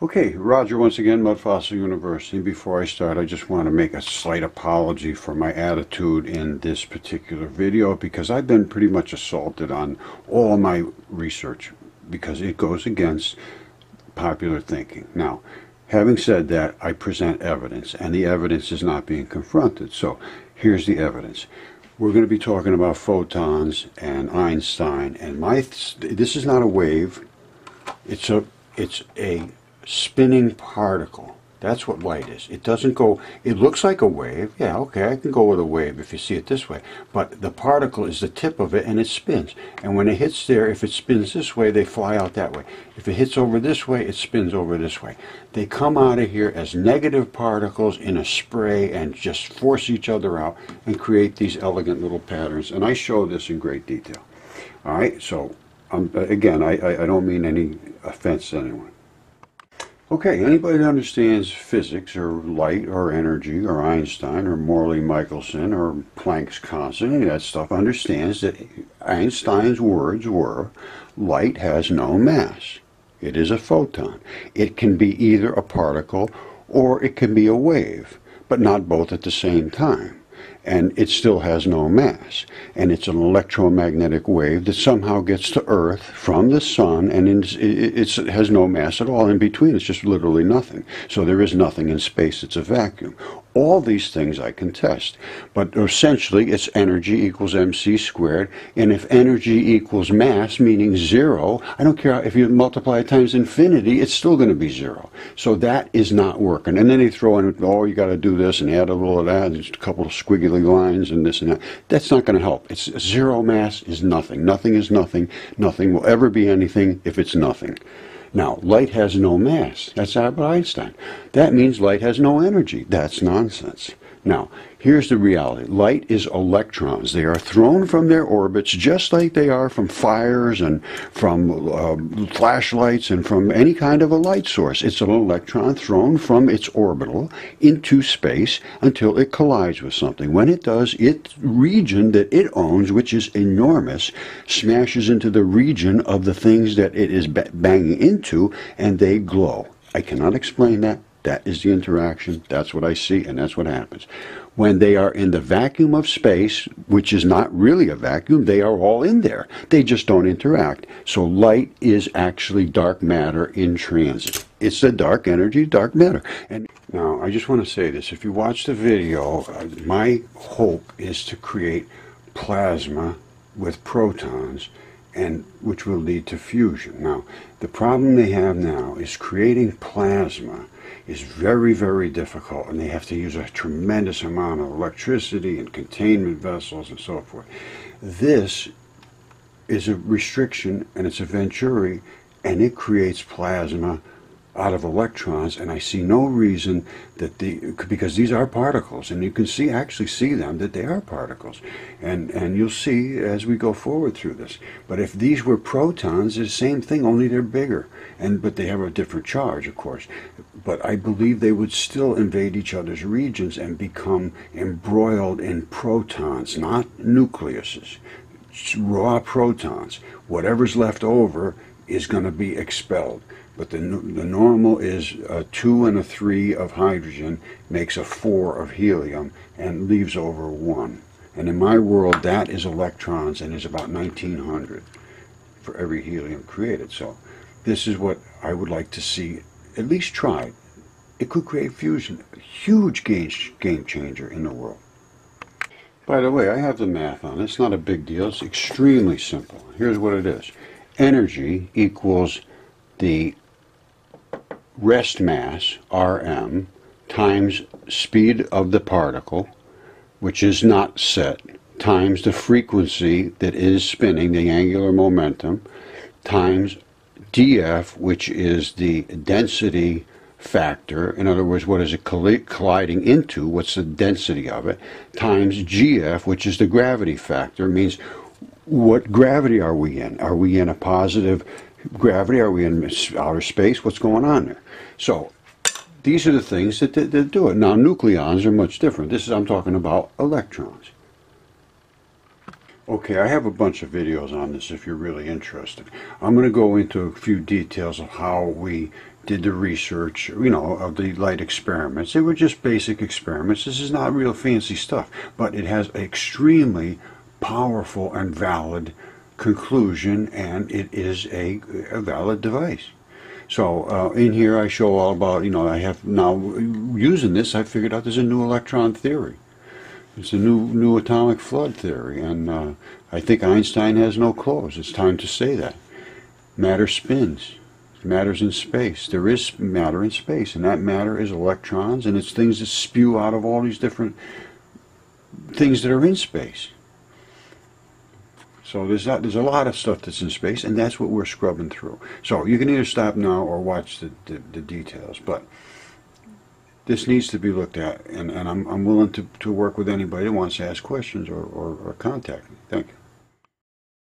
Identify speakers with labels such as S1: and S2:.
S1: Okay, Roger once again, Mudfossil University. Before I start, I just want to make a slight apology for my attitude in this particular video because I've been pretty much assaulted on all my research because it goes against popular thinking. Now, having said that, I present evidence and the evidence is not being confronted. So, here's the evidence. We're going to be talking about photons and Einstein and my this is not a wave. It's a it's a spinning particle. That's what light is. It doesn't go, it looks like a wave. Yeah, okay, I can go with a wave if you see it this way. But the particle is the tip of it and it spins. And when it hits there, if it spins this way, they fly out that way. If it hits over this way, it spins over this way. They come out of here as negative particles in a spray and just force each other out and create these elegant little patterns. And I show this in great detail. All right, so um, again, I, I, I don't mean any offense to anyone. Okay, anybody that understands physics or light or energy or Einstein or Morley Michelson or Planck's constant, any of that stuff, understands that Einstein's words were light has no mass. It is a photon. It can be either a particle or it can be a wave, but not both at the same time and it still has no mass. And it's an electromagnetic wave that somehow gets to Earth from the sun, and it has no mass at all in between. It's just literally nothing. So there is nothing in space. It's a vacuum. All these things I can test. But essentially, it's energy equals mc squared. And if energy equals mass, meaning zero, I don't care if you multiply it times infinity, it's still going to be zero. So that is not working. And then they throw in, oh, you got to do this and add a little of that, just a couple of squiggly lines and this and that. That's not going to help. It's zero mass is nothing. Nothing is nothing. Nothing will ever be anything if it's nothing. Now, light has no mass. That's Albert Einstein. That means light has no energy. That's nonsense. Now, here's the reality. Light is electrons. They are thrown from their orbits just like they are from fires and from uh, flashlights and from any kind of a light source. It's an electron thrown from its orbital into space until it collides with something. When it does, its region that it owns, which is enormous, smashes into the region of the things that it is banging into and they glow. I cannot explain that. That is the interaction. That's what I see, and that's what happens. When they are in the vacuum of space, which is not really a vacuum, they are all in there. They just don't interact. So light is actually dark matter in transit. It's the dark energy, dark matter. And now, I just want to say this. If you watch the video, uh, my hope is to create plasma with protons and which will lead to fusion. Now, the problem they have now is creating plasma is very, very difficult, and they have to use a tremendous amount of electricity and containment vessels and so forth. This is a restriction, and it's a Venturi, and it creates plasma out of electrons, and I see no reason that the because these are particles, and you can see actually see them that they are particles, and and you'll see as we go forward through this. But if these were protons, it's the same thing, only they're bigger, and but they have a different charge, of course. But I believe they would still invade each other's regions and become embroiled in protons, not nucleuses, raw protons. Whatever's left over is going to be expelled. But the, the normal is a 2 and a 3 of hydrogen makes a 4 of helium and leaves over 1. And in my world, that is electrons and is about 1900 for every helium created. So this is what I would like to see at least tried. It could create fusion, a huge game, game changer in the world. By the way, I have the math on it. It's not a big deal. It's extremely simple. Here's what it is. Energy equals the rest mass, Rm, times speed of the particle, which is not set, times the frequency that is spinning, the angular momentum, times df, which is the density factor, in other words, what is it colliding into, what's the density of it, times gf, which is the gravity factor, means what gravity are we in? Are we in a positive gravity? Are we in outer space? What's going on there? So these are the things that, that, that do it. Now nucleons are much different. This is I'm talking about electrons. Okay, I have a bunch of videos on this if you're really interested. I'm going to go into a few details of how we did the research, you know, of the light experiments. They were just basic experiments. This is not real fancy stuff, but it has extremely powerful and valid conclusion, and it is a, a valid device. So uh, in here I show all about, you know, I have now using this, I figured out there's a new electron theory. It's a new new atomic flood theory, and uh, I think Einstein has no clothes. It's time to say that. Matter spins. Matter's in space. There is matter in space, and that matter is electrons, and it's things that spew out of all these different things that are in space. So there's not, there's a lot of stuff that's in space, and that's what we're scrubbing through. So you can either stop now or watch the, the, the details, but this needs to be looked at, and, and I'm, I'm willing to, to work with anybody who wants to ask questions or, or, or contact me. Thank you.